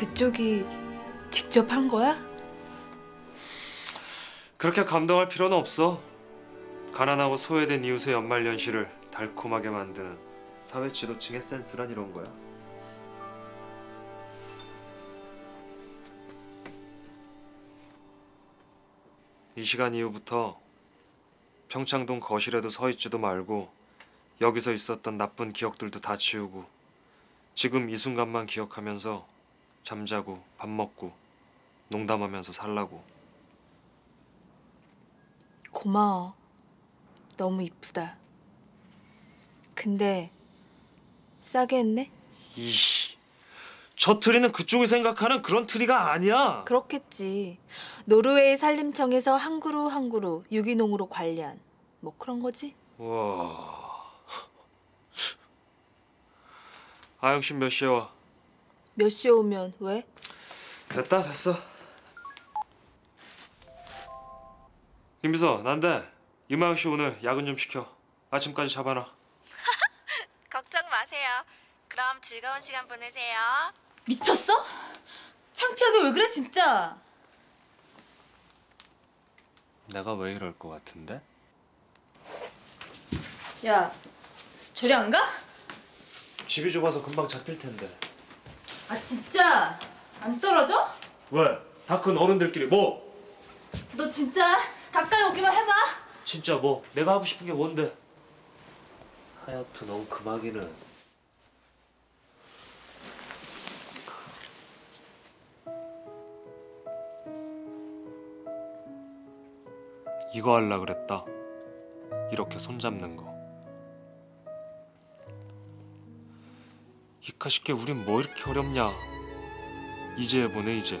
그쪽이 직접 한 거야? 그렇게 감동할 필요는 없어. 가난하고 소외된 이웃의 연말 연시를 달콤하게 만드는 사회 지도층의 센스란 이런 거야. 이 시간 이후부터 평창동 거실에도 서 있지도 말고 여기서 있었던 나쁜 기억들도 다 지우고 지금 이 순간만 기억하면서 잠자고 밥 먹고 농담하면서 살라고. 고마워. 너무 이쁘다. 근데 싸게 했네? 이씨, 저 트리는 그쪽이 생각하는 그런 트리가 아니야. 그렇겠지. 노르웨이 산림청에서 한 그루 한 그루 유기농으로 관리한 뭐 그런 거지? 와. 아영 씨몇 시에 와? 몇 시에 오면 왜? 됐다 됐어. 김비서 난데 이마영 씨 오늘 야근 좀 시켜. 아침까지 잡아놔. 걱정 마세요. 그럼 즐거운 시간 보내세요. 미쳤어? 창피하게 왜 그래 진짜? 내가 왜 이럴 것 같은데? 야, 저리 안 가? 집이 좁아서 금방 잡힐 텐데. 아 진짜 안 떨어져? 왜? 다 큰 어른들끼리 뭐? 너 진짜 가까이 오기만 해봐. 진짜 뭐? 내가 하고 싶은 게 뭔데? 하여튼 너무 금하기는. 이거 할라 그랬다. 이렇게 손잡는 거. 이카쉽게 우린 뭐 이렇게 어렵냐? 이제 보내 이제.